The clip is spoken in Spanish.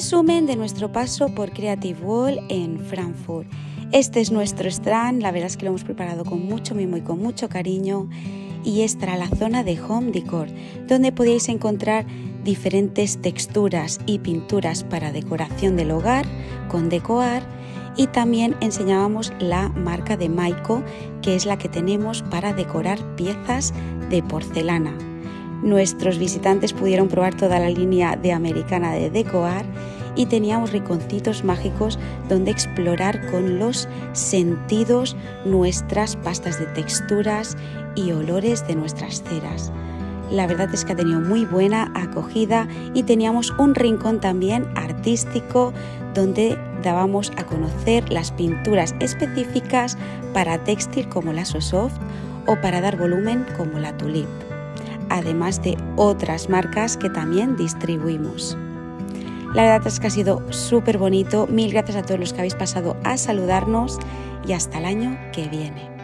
resumen de nuestro paso por Creative Wall en Frankfurt. Este es nuestro stand, la verdad es que lo hemos preparado con mucho mimo y con mucho cariño y era la zona de Home Decor, donde podéis encontrar diferentes texturas y pinturas para decoración del hogar con Decoar y también enseñábamos la marca de Maiko, que es la que tenemos para decorar piezas de porcelana. Nuestros visitantes pudieron probar toda la línea de americana de Decoar y teníamos rinconcitos mágicos donde explorar con los sentidos nuestras pastas de texturas y olores de nuestras ceras. La verdad es que ha tenido muy buena acogida y teníamos un rincón también artístico donde dábamos a conocer las pinturas específicas para textil como la Sosoft o para dar volumen como la Tulip, además de otras marcas que también distribuimos. La verdad es que ha sido súper bonito. Mil gracias a todos los que habéis pasado a saludarnos y hasta el año que viene.